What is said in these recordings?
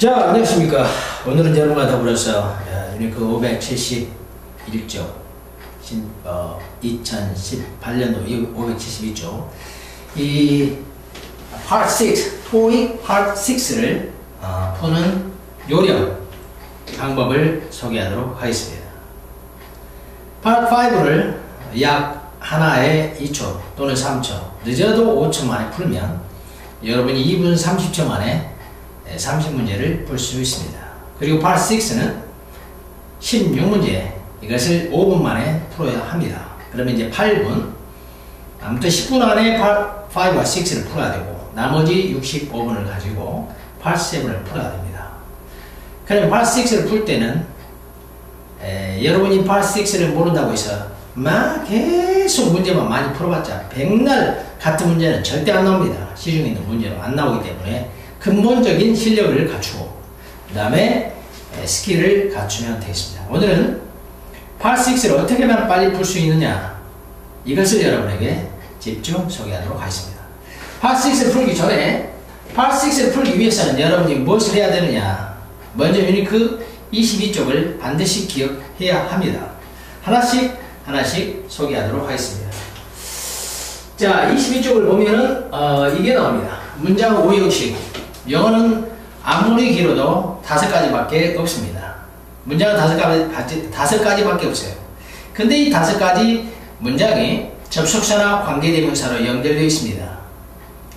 자, 안녕하십니까. 오늘은 여러분과 더불어서 어, 유니크 571조, 어, 2018년도 571조, 이 Part 6, 토익 Part 6를 어, 푸는 요령, 방법을 소개하도록 하겠습니다. Part 5를 약 하나에 2초 또는 3초, 늦어도 5초 만에 풀면 여러분이 2분 30초 만에 30문제를 풀 수 있습니다. 그리고 Part 6는 16문제 이것을 5분 만에 풀어야 합니다. 그러면 이제 8분 아무튼 10분 안에 Part 5와 6를 풀어야 되고 나머지 65분을 가지고 Part 7을 풀어야 됩니다. 그러면 Part 6를 풀 때는 에, 여러분이 Part 6를 모른다고 해서 막 계속 문제만 많이 풀어봤자 백날 같은 문제는 절대 안 나옵니다. 시중에 있는 문제로 안 나오기 때문에 근본적인 실력을 갖추고 그 다음에 skill을 갖추면 되겠습니다. 오늘은 파6를 어떻게 하면 빨리 풀 수 있느냐 이것을 여러분에게 집중 소개하도록 하겠습니다. 파6를 풀기 전에 파6를 풀기 위해서는 여러분이 무엇을 해야 되느냐 먼저 유니크 22쪽을 반드시 기억해야 합니다. 하나씩 하나씩 소개하도록 하겠습니다. 자 22쪽을 보면은 어, 이게 나옵니다. 문장 5형식 영어는 아무리 길어도 다섯 가지밖에 없습니다. 문장은 다섯 가지, 다섯 가지밖에 없어요. 근데 이 다섯 가지 문장이 접속사나 관계대명사로 연결되어 있습니다.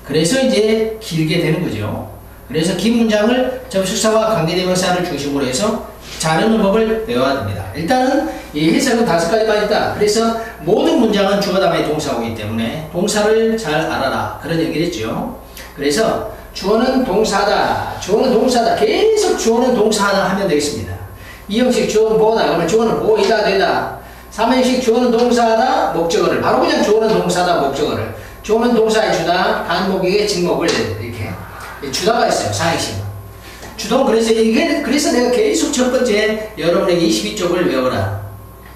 그래서 이제 길게 되는 거죠. 그래서 긴 문장을 접속사와 관계대명사를 중심으로 해서 자르는 법을 배워야 됩니다. 일단은 이 해석은 다섯 가지가 있다. 그래서 모든 문장은 주어 다음에 동사 오기 때문에 동사를 잘 알아라. 그런 얘기를 했죠. 그래서 주어는 동사다. 주어는 동사다. 계속 주어는 동사다 하면 되겠습니다. 이 형식 주어는 보다. 그러면 주어는 보이다 되다. 3형식 주어는 동사다. 목적어를. 바로 그냥 주어는 동사다. 목적어를. 주어는 동사에 주다. 간목에게 직목을 이렇게. 주다가 있어요. 4형식. 주동 그래서 이게 그래서 내가 계속 첫 번째 여러분에게 22쪽을 외워라.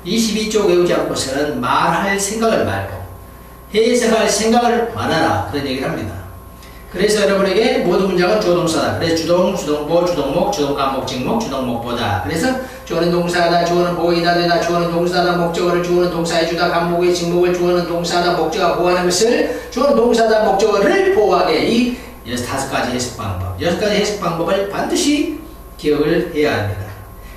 22쪽 외우지 않고서는 말할 생각을 말고 해석할 생각을 많아라. 그런 얘기를 합니다. 그래서 여러분에게 모든 문장은 주어동사다. 그래서 주동, 주동보, 주동목, 주동간목, 직목, 주동목보다. 그래서 주어는 동사다, 주어는 보이다, 되다, 주어는 동사다, 목적어를 주어는 동사에 주다, 간목의 직목을 주어는 동사다, 목적어 보호하는 것을 주어는 동사다, 목적어를 보호하게. 이 다섯 가지 해석 방법. 여섯 가지 해석 방법을 반드시 기억을 해야 합니다.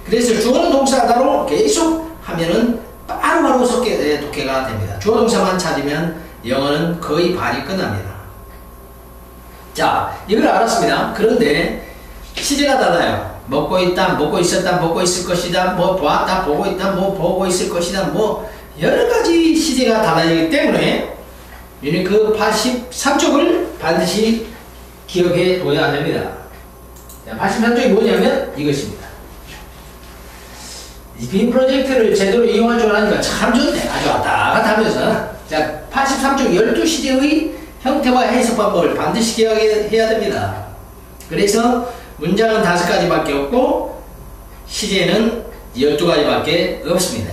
그래서 주어는 동사다로 계속 하면은 바로바로 속개, 독해가 됩니다. 주어 동사만 찾으면 영어는 거의 발이 끝납니다. 자, 이걸 알았습니다. 그런데 시제가 달라요. 먹고 있다, 먹고 있었다, 먹고 있을 것이다, 뭐 보았다, 보고 있다, 뭐 보고 있을 것이다, 뭐 여러 가지 시제가 달라지기 때문에 유니크 83쪽을 반드시 기억해 둬야 됩니다. 83쪽이 뭐냐면 이것입니다. 빔 프로젝트를 제대로 이용할 줄 아니까 참 좋네. 아주 왔다 갔다 하면서. 자, 83쪽 12시제의 형태와 해석 방법을 반드시 기억해야 됩니다. 그래서 문장은 다섯 가지밖에 없고 시제는 12가지밖에 없습니다.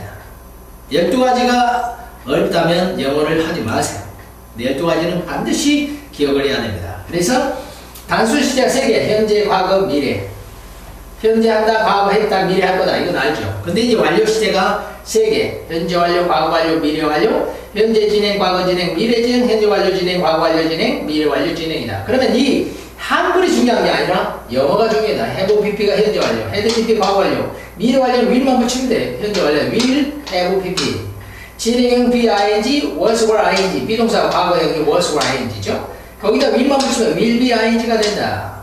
12가지가 어렵다면 영어를 하지 마세요. 12가지는 반드시 기억을 해야 됩니다. 그래서 단순 시제 3개, 현재, 과거, 미래. 현재 한다, 과거 했다, 미래 할 거다. 이건 알죠. 근데 이제 완료 시제가 3개. 현재 완료, 과거 완료, 미래 완료. 현재 진행, 과거 진행, 미래 진행, 현재 완료 진행, 과거 완료 진행, 미래 완료 진행이다. 그러면 이 한글이 중요한 게 아니라 영어가 중요하다. have pp가 현재 완료, had pp 과거 완료, 미래 완료는 will만 붙이면 돼. 현재 완료, will, have pp. 진행형 be ing, was were ing, 비동사가 과거형이 was were ing죠. 거기다 will만 붙이면 will be ing가 된다.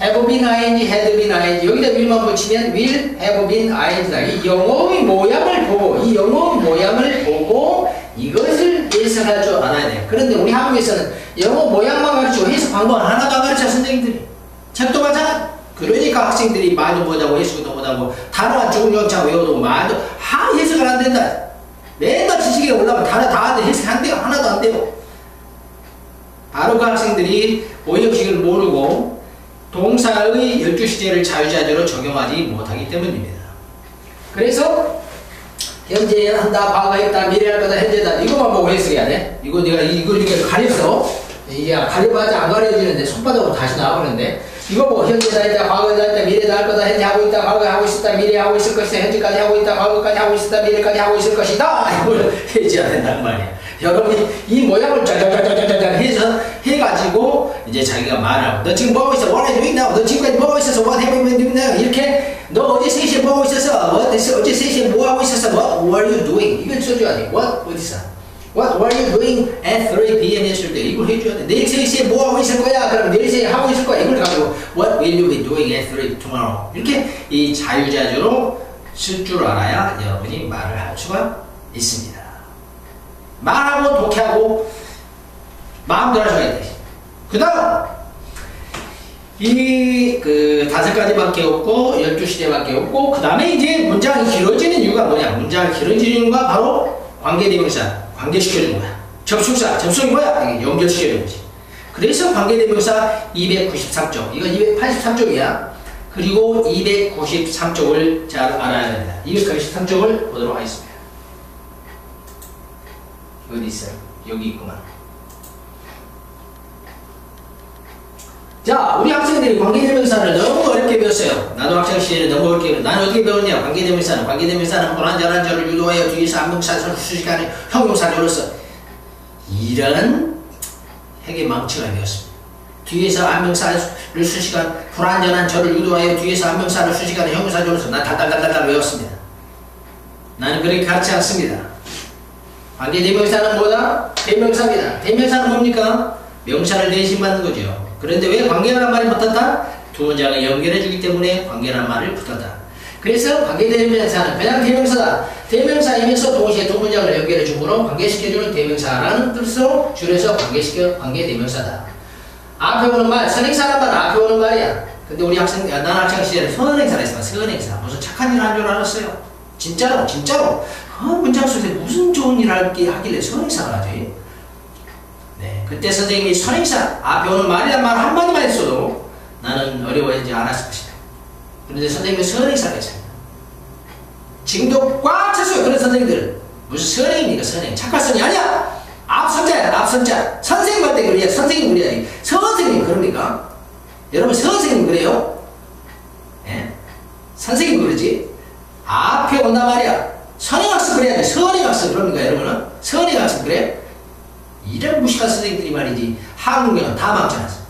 have been ing, had been ing 여기다 will만 붙이면 will have been ing다. 이 영어의 모양을 보고 이 영어 모양을 보고 이것을 해석할 줄 알아야 돼요. 그런데 우리 한국에서는 영어 모양만 가르치고 해석 방법 하나도 안 가르쳐 선생님들이. 책도 마찬가지. 그러니까 학생들이 말도 못하고 해석도 못하고 단어가 영차 외워도 말도 하 해석을 안 된다. 맨날 지식에 올라가면 단어 다 하는데 해석 안 돼요. 하나도 안 돼요. 바로 그 학생들이 오형식을 모르고 동사의 12시제를 자유자재로 적용하지 못하기 때문입니다. 그래서 현재 한다, 과거 했다, 미래 할 거다, 현재다 이것만 보고 해석해야 돼. 이거 내가 이걸 이렇게 가렸어. 이게 가려봐야지 안 가려지는데 손바닥으로 다시 나와버렸는데 이거 뭐 현재다 했다 과거다 했다 미래다 할 거다 현재 하고 있다 과거에 하고 있었다 미래 하고 있을 것이다 현재까지 하고 있다 과거까지 하고 있었다 미래까지 하고 있을 것이다! 이걸 해줘야 된단 말이야. 여러분이 이 모양을 짜자자자자자 해서 해가지고 이제 자기가 말하고 너 지금 뭐하고 있어? What are 너 지금까지 뭐하고 있었어 what have 이렇게 너 어제 3시에 뭐하고 있었어? What, 어제 3시에 뭐하고 있었어? What were you doing? 이걸 써줘야. 돼 what 어디서 What were you doing at 3 p.m. yesterday? 이걸 해줘야 돼. 내일 3시에 뭐 하고 있을 거야? 그럼 내일 3시에 하고 있을 거야. 이걸 가지고 What will you be doing at 3 tomorrow? 이렇게 이 자유자주로 쓸 줄 알아야 여러분이 말을 할 수가 있습니다. 말하고 독해하고 마음대로 하셔야 돼. 그 다음 이그 다섯 가지밖에 없고 12시대밖에 없고 그 다음에 이제 문장이 길어지는 이유가 뭐냐 문장이 길어지는 이유가 바로 관계대명사 관계시켜주는 거야. 접속사, 접속이 뭐야? 이게 연결시켜주는 거지. 그래서 관계대명사 293쪽, 이거 283쪽이야. 그리고 293쪽을 잘 알아야 됩니다. 293쪽을 보도록 하겠습니다. 어디 있어요? 여기 있구만. 자, 우리 학생들이 관계대명사를 너무 어렵게 배웠어요. 나도 학창 시절에 너무 어렵게 배웠 나는 어떻게 배웠냐? 관계대명사는 관계대명사는 불안전한 저를 유도하여 뒤에서 안명사선 수식하는 형용사조로서 이런 핵의 망치가 되었습니다. 뒤에서 안명사를 수식한 불안전한 저를 유도하여 뒤에서 안명사를 수식하는 형용사조로서 난 달달달달 외웠습니다. 나는 그렇게 가르치 않습니다. 관계대명사는 뭐다? 대명사입니다. 대명사는 뭡니까? 명사를 대신 받는 거죠. 그런데 왜 관계라는 말이 붙었다? 두 문장을 연결해주기 때문에 관계라는 말을 붙었다. 그래서 관계 대명사는 그냥 대명사다. 대명사이면서 동시에 두 문장을 연결해 주므로 관계시켜주는 대명사라는 뜻으로 줄여서 관계시켜 관계 대명사다. 앞에 오는 말, 선행사란 말 앞에 오는 말이야. 근데 우리 학생, 난 학창 시절에 선행사를 했어. 선행사. 무슨 착한 일한줄 알았어요. 진짜로, 진짜로. 어, 문장 속에 무슨 좋은 일 하길래 하지? 네, 그때 선생님이 선행사 앞에 오는 말이란 말 한마디만 했어도 나는 어려워하지 않았을 것이다. 그런데 선생님이 선행사가 있습니다. 지금도 꽉 찼어요. 그런 선생님들. 무슨 선행입니까? 선행. 착한 선이 아니야. 앞선자야. 앞선자. 선생님 할때 그래야 선생님 그래야 선생님 그럽니까? 여러분 선생님 그래요? 예? 선생님 그러지? 앞에 온단 말이야. 선행학습 그래야 돼. 선행학습 그럽니까 여러분은? 선행학습 그래? 이런 무식한 선생님들이 말이지 한국에는 다 망쳐놨어.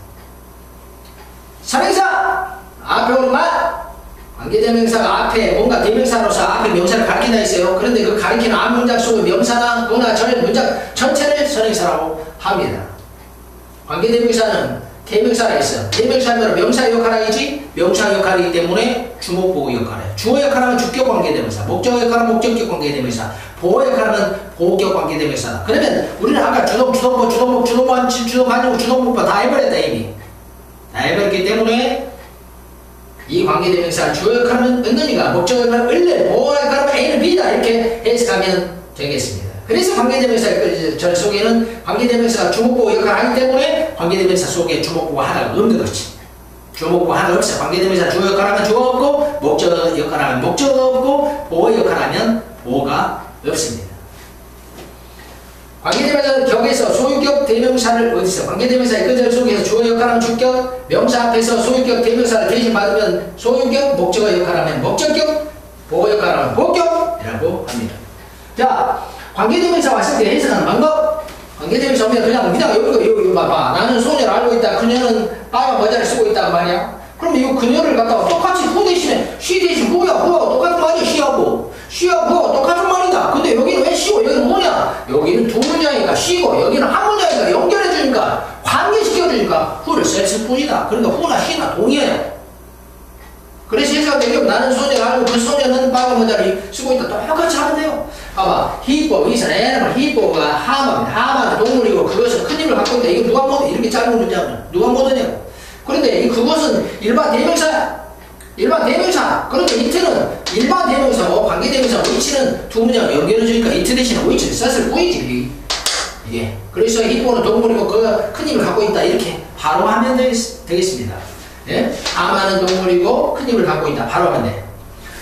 선행사 앞에 오는 말 관계대명사가 앞에 뭔가 대명사로서 앞에 명사를 가리킨다 했어요. 그런데 그 가리키는 앞 문장 속의 명사나 뭐나 전 문장 전체를 선행사라고 합니다. 관계대명사는 대명사가 있어. 대명사면 명사 역할이지 명사 역할이기 때문에 주목보호 역할이야. 주어 역할은 주격 관계대명사, 목적 역할은 목적격 관계대명사, 보호 역할은 보호격 관계대명사. 그러면 우리는 아까 주동, 주동보, 주동목, 주동반, 주동반용, 주동목바 다 해버렸다 이미. 다 해버렸기 때문에 이 관계대명사 주어 역할은 은근히가 목적 역할은 을래, 보호 역할은 A는 B다 이렇게 해석하면 되겠습니다. 그래서 관계대명사 절 속에는 관계대명사가 주목보호 역할을 하기 때문에 관계대명사 속에 주목보호 하나가 없는 것이 주목보호 하나 없어. 관계대명사 주어 역할하면 주어 없고 목적 역할하면 목적 없고 보호 역할하면 보호가 없습니다. 관계대명사 격에서 소유격 대명사를 어디서 관계대명사의 그절 속에서 주어 역할하면 주격 명사 앞에서 소유격 대명사를 대신 받으면 소유격 목적어 역할하면 목적격 보호 역할하면 보격이라고 합니다. 자 관계대명사 왔을 때 해석하는 방법 관계대명사 오면 그냥 그냥 여기 여기 봐봐. 나는 소녀를 알고 있다. 그녀는 빨간 모자를 쓰고 있단 말이야. 그럼 이 그녀를 갖다가 똑같이 후 대신에 쉬 대신 후야 후하고 똑같은 말이야 쉬하고. 후하고 똑같은 말이다. 근데 여기는 왜 쉬고 여기는 뭐냐? 여기는 두 문장이니까 쉬고 여기는 한 문장이니까 연결해 주니까 관계시켜 주니까 who를 썼을 뿐이다. 그러니까 who나 she나 동의어예요 그래서 해석되면 나는 소녀가 알고 그 소녀는 빨간 모자를 쓰고 있다 똑같이 하면 돼요 봐봐. Hippo is an animal, hippo가 하마입니다. 하마는 동물이고 그것은 큰 힘을 갖고 있다. 이거 누가 못, 이렇게 짧은 문장은 누가 못하냐고. 그런데 이 그것은 일반 대명사야. 일반 대명사. 그런데 it는 일반 대명사고 관계 대명사 which는 두 문장을 연결해주니까 it 대신에 which를 썼을 뿐이지. 이게. 그래서 히포는 동물이고 그큰 힘을 갖고 있다. 이렇게 바로 하면 되겠, 습니다 예? 하마는 동물이고 큰 힘을 갖고 있다. 바로 돼.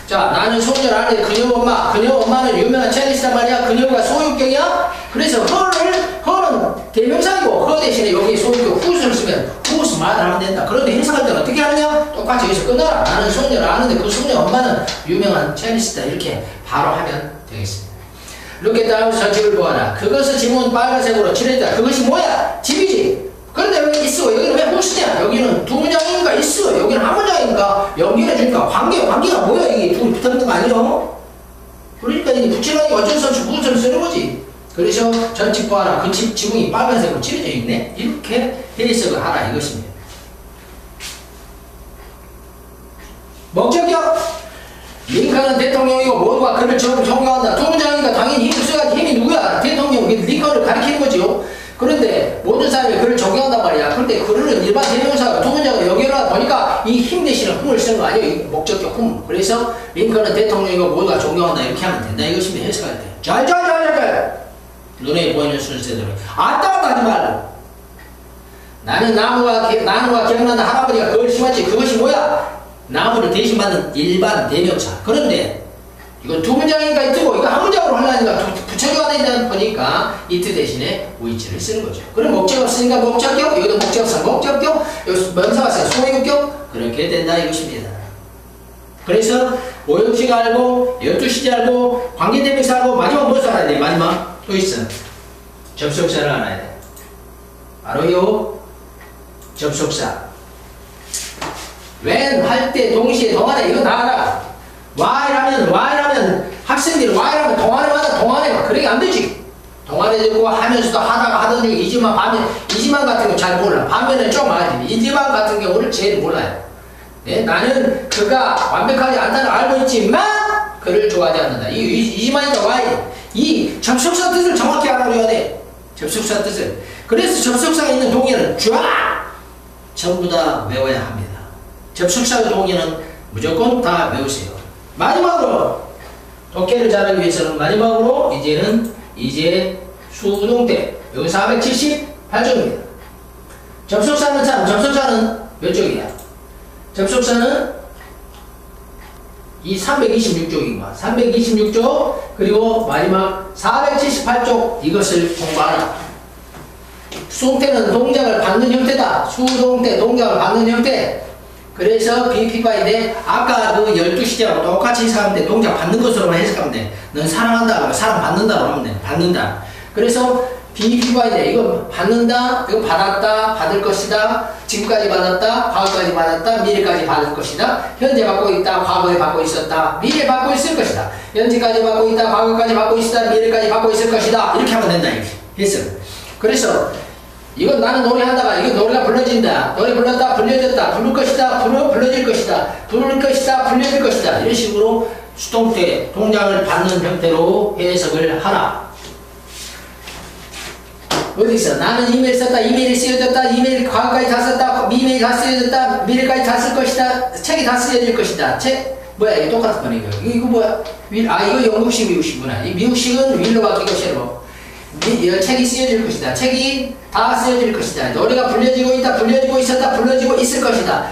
자, 나는 소녀를 아는데 그녀 엄마, 그녀 엄마는 유명한 첼리스단 말이야. 그녀가 소유격이야. 그래서 허를, 허는 대명사이고 그 대신에 여기 소유격 whose를 쓰면 whose 말을 하면 된다. 그런데 해석할 때는 어떻게 하느냐? 똑같이 여기서 끊어라. 나는 손녀를 아는데 그 손녀 엄마는 유명한 체리스다. 이렇게 바로 하면 되겠습니다. House, 저 집을 보아라. 그것은 지문 빨간색으로 칠해졌다. 그것이 뭐야? 집이지. 그런데 여기 있어. 여기는 왜 whose냐? 여기는 두 문장이니까 있어. 여기는 한 문장이니까 연결해 주니까 관계, 관계가 뭐야? 이게 둘이 붙어 있는 거 아니죠? 그러니까 이 붙이라니 어쩔 수 없이 whose를 쓰는 거지. 그래서 전집 보아라. 그 집, 지붕이 빨간색으로 칠해져 있네. 이렇게 해석을 하라 이것입니다. 목적격 링컨은 대통령이고 모두가 그를 존경한다. 두 문장이니까 당연히 힘을 써야지 힘이 누구야? 대통령 링컨을 가리키는 거죠. 그런데 모든 사람이 그를 존경한단 말이야. 그런데 그를 일반 대명사가 두 문장을 연결하다 보니까 이 힘 대신에 흠을 쓰는 거 아니에요? 이 목적격 흠. 그래서 링컨은 대통령이고 모두가 존경한다. 이렇게 하면 된다. 이것입니다. 해석할 때. 잘, 잘, 잘, 잘. 눈에 보이는 순서대로. 아따, 아따 하지 말고. 나는 나무가, 나무가 기억난다. 할아버지가 그걸 심었지. 그것이 뭐야? 나무를 대신 받는 일반 대명사. 그런데 이건 두 문장이니까 이트고 이거 한 문장으로 하려니까 붙여줘야 된다는 거니까 이트 대신에 위치를 쓰는 거죠. 그럼 목적 없으니까 목적격, 여기도 목적 없어 목적격, 여기 명사가 있어 소유격 그렇게 된다 이것입니다. 그래서 오형식 알고 열두 시제 알고 관계 대명사 알고 마지막 무엇을 알아야 돼? 마지막 또 있어. 접속사를 알아야 돼. 바로 요 접속사. when 할때 동시에 동안에 이거 다 알아. While하면 while하면 학생들이 while하면 동안에 마다 동안에 그러게 안 되지. 동안에 듣고 하면서도 하다가 하던 얘기 이지만 반면 이지만 같은 거 잘 몰라. 반면에 좀 알지. 이지만 같은 경우를 제일 몰라요. 네, 나는 그가 완벽하지 않다는 알고 있지만 그를 좋아하지 않는다. 이 이지만이다 while 이 접속사 뜻을 정확히 알아줘야 돼. 접속사 뜻을. 그래서 접속사가 있는 동의는 쫙 전부 다 외워야 합니다. 접속사 동의는 무조건 다 외우세요. 마지막으로 독해를 잘하기 위해서는 마지막으로 이제는 이제 수동태 여기 478쪽입니다. 접속사는 참 접속사는 몇 쪽이야? 접속사는 이 326쪽인가 326쪽 그리고 마지막 478쪽 이것을 공부하라. 수동태는 동작을 받는 형태다. 수동태 동작을 받는 형태. 그래서 BP과인데 아까 그 12시제하고 똑같이 해석하면 동작 받는 것으로만 해석하면 돼. 넌 사랑한다. 사랑 받는다고 하면 돼. 받는다. 그래서 BP과인데 이거 받는다. 이거 받았다. 받을 것이다. 지금까지 받았다. 과거까지 받았다. 미래까지 받을 것이다. 현재 받고 있다. 과거에 받고 있었다. 미래 받고 있을 것이다. 현재까지 받고 있다. 과거까지 받고 있었다. 미래까지 받고 있을 것이다. 이렇게 하면 된다. 이렇게 해석. 그래서 이건 나는 노래하다가 이거 노래가 불러진다. 노래 불렀다, 불려졌다, 부를 것이다, 불러, 불러질 것이다, 부를 것이다, 불려질 것이다. 이런 식으로 수동태, 동작을 받는 형태로 해석을 하라. 어디 있어? 나는 이메일 썼다, 이메일이 쓰여졌다, 이메일 과거까지 다 썼다, 이메일이 다 쓰여졌다, 미래까지 다 쓸 것이다, 책이 다 쓰여질 것이다. 책, 뭐야, 이거 똑같은 말이야. 이거, 이거 뭐야? 아, 이거 영국식 미국식이구나. 이 미국식은 윌로 바뀌고 쉐로. 책이 쓰여질 것이다. 책이 다 쓰여질 것이다. 노래가 불려지고 있다. 불려지고 있었다. 불려지고 있을 것이다.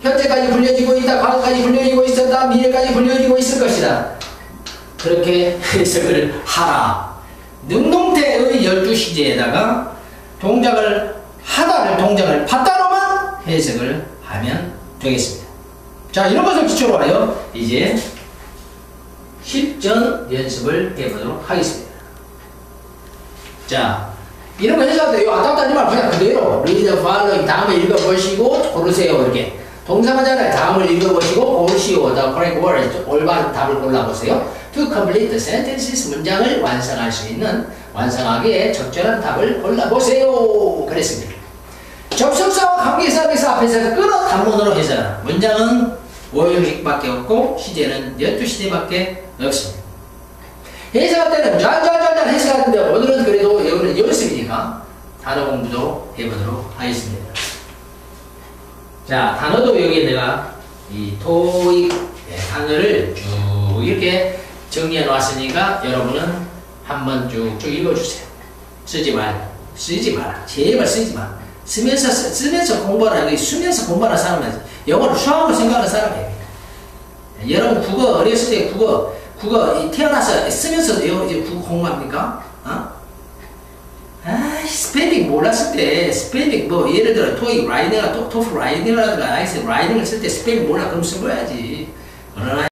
현재까지 불려지고 있다. 과거까지 불려지고 있었다. 미래까지 불려지고 있을 것이다. 그렇게 해석을 하라. 능동태의 12시제에다가 동작을 하다를 동작을 받다로만 해석을 하면 되겠습니다. 자 이런 것을 기초로 하여 이제 실전 연습을 해보도록 하겠습니다. 자, 이런 거 해석할 때, 아깝다 하지 말고 그냥 그대로, read the following, 다음을 읽어보시고 고르세요. 이렇게. 동사하잖아요. 다음을 읽어보시고 고르시오. the correct word, 올바른 답을 골라보세요. to complete the sentences, 문장을 완성할 수 있는, 완성하기에 적절한 답을 골라보세요. 그랬습니다. 접속사와 관계사에서 앞에서 끊어 단문으로 해석하라. 문장은 5형식밖에 없고, 시제는 12시제밖에 없습니다. 해석할 때는 짤짤짤짤 해석하는데 오늘은 그래도 여기는 연습이니까 단어 공부도 해보도록 하겠습니다. 자, 단어도 여기 내가 이 토익 단어를 쭉 이렇게 정리해 놨으니까 여러분은 한번 쭉쭉 읽어주세요. 쓰지 말, 쓰지 마라. 제발 쓰지 마. 쓰면서, 쓰면서 공부하라. 쓰면서 공부하는 사람은 영어를 수학으로 생각하는 사람이에요. 여러분 국어 어렸을 때 국어 국어 태어나서 쓰면서 이제 국어 공부합니까? 어? 스펠링 몰랐을 때 스펠링 뭐 예를 들어 토익 writing이나 토플 writing이라든가 IELTS writing을 쓸 때 스펠링 몰라 그럼 써봐야지